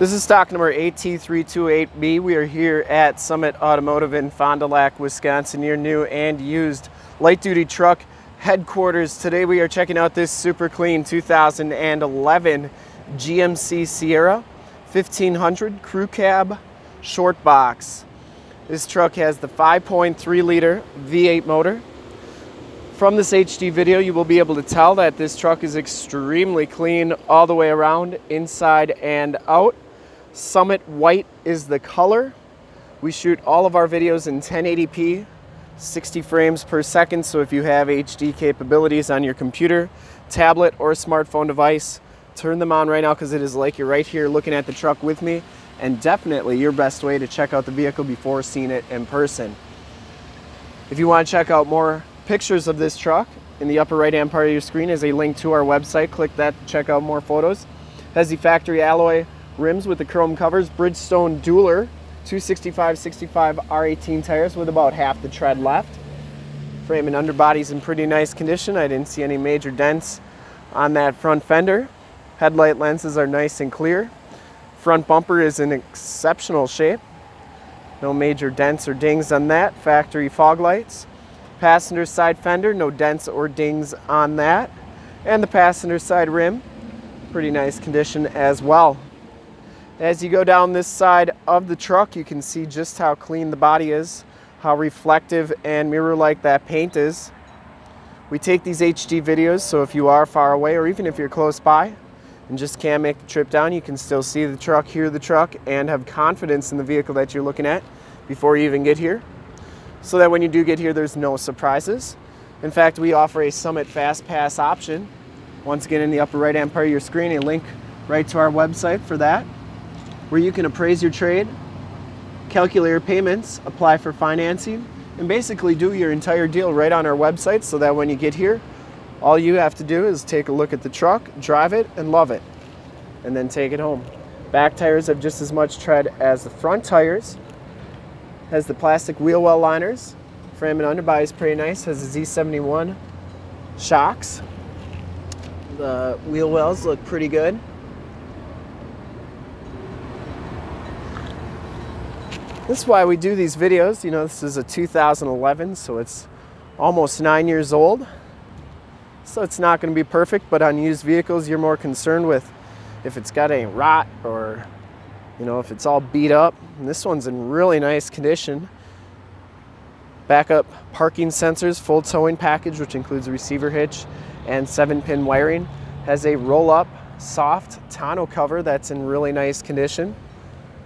This is stock number 8T328B. We are here at Summit Automotive in Fond du Lac, Wisconsin, your new and used light duty truck headquarters. Today we are checking out this super clean 2011 GMC Sierra 1500 crew cab short box. This truck has the 5.3 liter V8 motor. From this HD video, you will be able to tell that this truck is extremely clean all the way around, inside and out. Summit White is the color. We shoot all of our videos in 1080p, 60 frames per second, so if you have HD capabilities on your computer, tablet, or smartphone device, turn them on right now because it is like you're right here looking at the truck with me, and definitely your best way to check out the vehicle before seeing it in person. If you want to check out more pictures of this truck, in the upper right hand part of your screen is a link to our website. Click that to check out more photos. Has the factory alloy rims with the chrome covers, Bridgestone Dueler, 265-65 R18 tires with about half the tread left. Frame and underbody's in pretty nice condition. I didn't see any major dents on that front fender. Headlight lenses are nice and clear. Front bumper is in exceptional shape. No major dents or dings on that. Factory fog lights. Passenger side fender, no dents or dings on that. And the passenger side rim, pretty nice condition as well. As you go down this side of the truck, you can see just how clean the body is, how reflective and mirror-like that paint is. We take these HD videos, so if you are far away or even if you're close by and just can't make the trip down, you can still see the truck, hear the truck, and have confidence in the vehicle that you're looking at before you even get here. So that when you do get here, there's no surprises. In fact, we offer a Summit Fast Pass option. Once again, in the upper right-hand part of your screen, a link right to our website for that where you can appraise your trade, calculate your payments, apply for financing, and basically do your entire deal right on our website so that when you get here, all you have to do is take a look at the truck, drive it, and love it, and then take it home. Back tires have just as much tread as the front tires. Has the plastic wheel well liners. Frame and underbody is pretty nice. Has the Z71 shocks. The wheel wells look pretty good. This is why we do these videos. You know, this is a 2011, so it's almost nine years old. So it's not going to be perfect, but on used vehicles, you're more concerned with if it's got any rot or, you know, if it's all beat up. And this one's in really nice condition. Backup parking sensors, full towing package, which includes a receiver hitch and seven pin wiring. Has a roll up soft tonneau cover that's in really nice condition.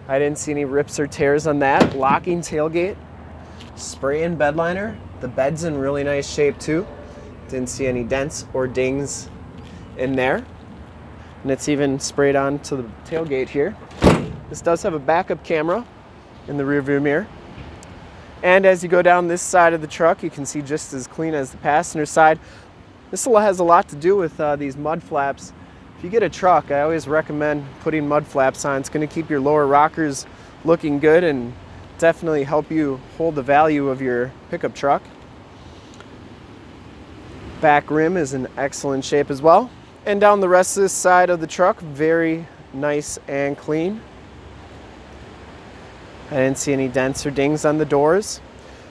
I didn't see any rips or tears on that. Locking tailgate, spray in bed liner. The bed's in really nice shape too. Didn't see any dents or dings in there. And it's even sprayed onto the tailgate here. This does have a backup camera in the rear view mirror. And as you go down this side of the truck, you can see just as clean as the passenger side. This has a lot to do with uh, these mud flaps if you get a truck, I always recommend putting mud flaps on. It's going to keep your lower rockers looking good and definitely help you hold the value of your pickup truck. Back rim is in excellent shape as well. And down the rest of this side of the truck, very nice and clean. I didn't see any dents or dings on the doors.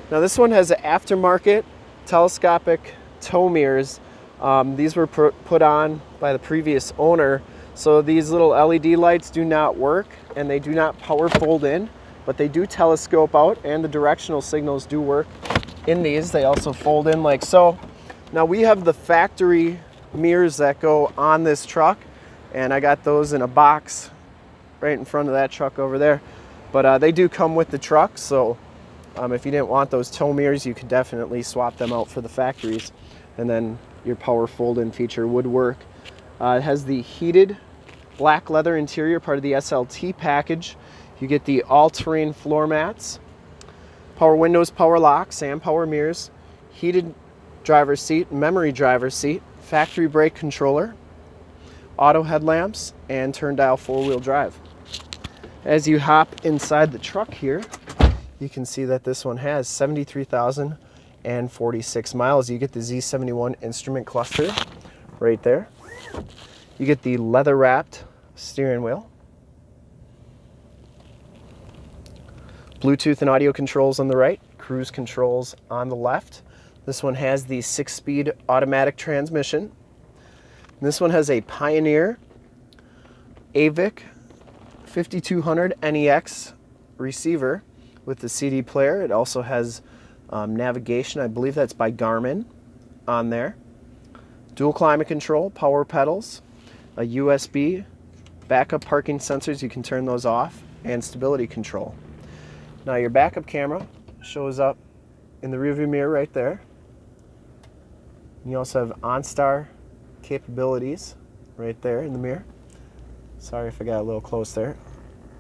Now this one has an aftermarket telescopic tow mirrors um, these were put on by the previous owner. So these little LED lights do not work and they do not power fold in, but they do telescope out and the directional signals do work in these. They also fold in like so. Now we have the factory mirrors that go on this truck and I got those in a box right in front of that truck over there. But uh, they do come with the truck, so um, if you didn't want those tow mirrors, you could definitely swap them out for the factories. And then your power fold-in feature would work. Uh, it has the heated black leather interior, part of the SLT package. You get the all-terrain floor mats, power windows, power locks, and power mirrors, heated driver's seat, memory driver's seat, factory brake controller, auto headlamps, and turn dial four-wheel drive. As you hop inside the truck here, you can see that this one has 73,000 and 46 miles. You get the Z71 instrument cluster right there. You get the leather wrapped steering wheel. Bluetooth and audio controls on the right, cruise controls on the left. This one has the six-speed automatic transmission. This one has a Pioneer AVIC 5200 NEX receiver with the CD player. It also has um, navigation, I believe that's by Garmin on there. Dual climate control, power pedals, a USB, backup parking sensors, you can turn those off, and stability control. Now your backup camera shows up in the rearview mirror right there. You also have OnStar capabilities right there in the mirror. Sorry if I got a little close there.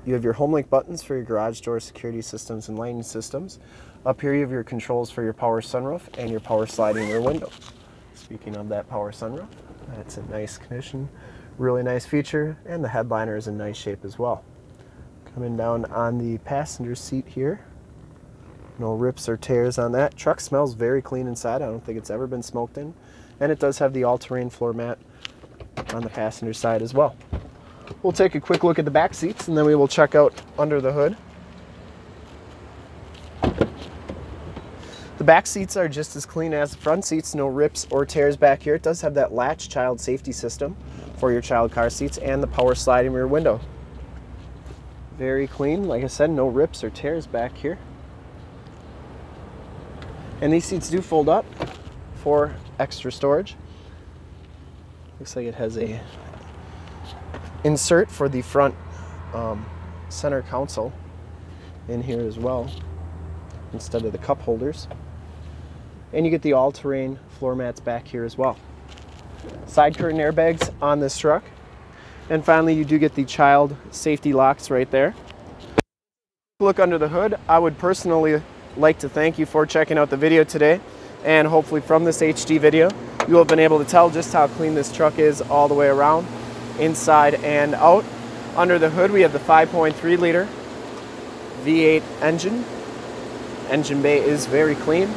You have your HomeLink buttons for your garage door security systems and lighting systems. Up here you have your controls for your power sunroof and your power sliding rear window. Speaking of that power sunroof, that's in nice condition, really nice feature, and the headliner is in nice shape as well. Coming down on the passenger seat here, no rips or tears on that. Truck smells very clean inside. I don't think it's ever been smoked in. And it does have the all-terrain floor mat on the passenger side as well. We'll take a quick look at the back seats and then we will check out under the hood. The back seats are just as clean as the front seats, no rips or tears back here. It does have that latch child safety system for your child car seats and the power sliding rear window. Very clean, like I said, no rips or tears back here. And these seats do fold up for extra storage. Looks like it has a insert for the front um, center console in here as well instead of the cup holders. And you get the all-terrain floor mats back here as well. Side curtain airbags on this truck. And finally, you do get the child safety locks right there. Look under the hood. I would personally like to thank you for checking out the video today. And hopefully from this HD video, you have been able to tell just how clean this truck is all the way around inside and out. Under the hood, we have the 5.3 liter V8 engine. Engine bay is very clean.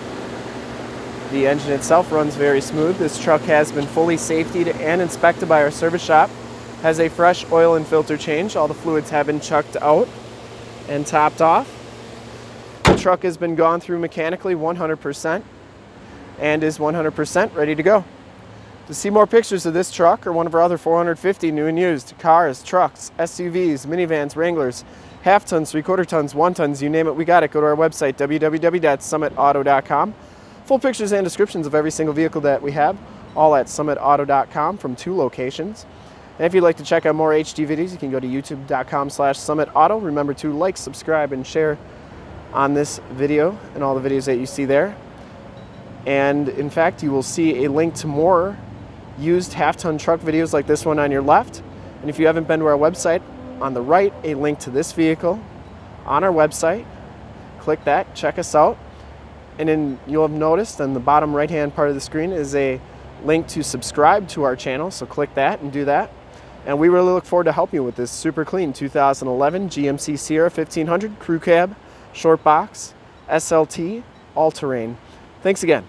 The engine itself runs very smooth. This truck has been fully safetied and inspected by our service shop. Has a fresh oil and filter change. All the fluids have been chucked out and topped off. The truck has been gone through mechanically 100% and is 100% ready to go. To see more pictures of this truck or one of our other 450 new and used cars, trucks, SUVs, minivans, Wranglers, half tons, three quarter tons, one tons, you name it, we got it. Go to our website, www.summitauto.com. Full pictures and descriptions of every single vehicle that we have, all at summitauto.com from two locations. And if you'd like to check out more HD videos, you can go to youtube.com slash summitauto. Remember to like, subscribe, and share on this video and all the videos that you see there. And in fact, you will see a link to more used half-ton truck videos like this one on your left. And if you haven't been to our website, on the right, a link to this vehicle on our website. Click that, check us out. And then you'll have noticed on the bottom right-hand part of the screen is a link to subscribe to our channel. So click that and do that. And we really look forward to helping you with this super clean 2011 GMC Sierra 1500 Crew Cab, Short Box, SLT, All-Terrain. Thanks again.